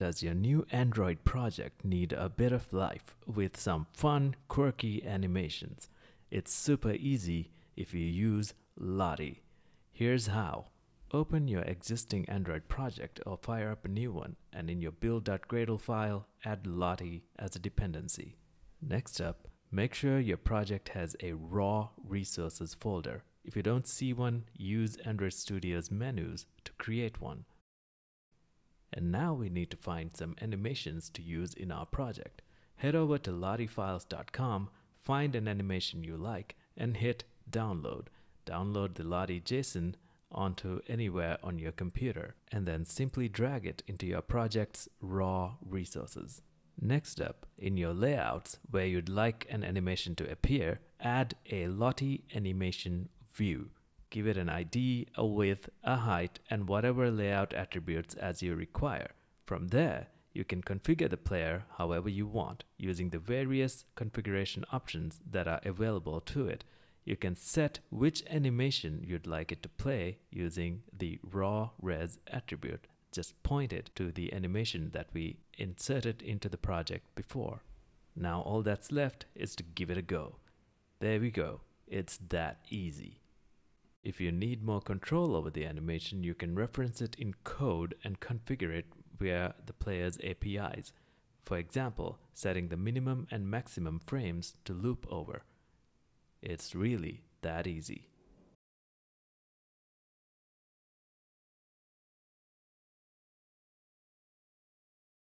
Does your new Android project need a bit of life with some fun, quirky animations? It's super easy if you use Lottie. Here's how. Open your existing Android project or fire up a new one and in your build.gradle file, add Lottie as a dependency. Next up, make sure your project has a raw resources folder. If you don't see one, use Android Studio's menus to create one. And now we need to find some animations to use in our project. Head over to lottiefiles.com, find an animation you like, and hit download. Download the Lottie JSON onto anywhere on your computer, and then simply drag it into your project's raw resources. Next up, in your layouts where you'd like an animation to appear, add a Lottie animation view. Give it an ID, a width, a height, and whatever layout attributes as you require. From there, you can configure the player however you want using the various configuration options that are available to it. You can set which animation you'd like it to play using the raw res attribute. Just point it to the animation that we inserted into the project before. Now all that's left is to give it a go. There we go. It's that easy. If you need more control over the animation, you can reference it in code and configure it via the player's APIs. For example, setting the minimum and maximum frames to loop over. It's really that easy.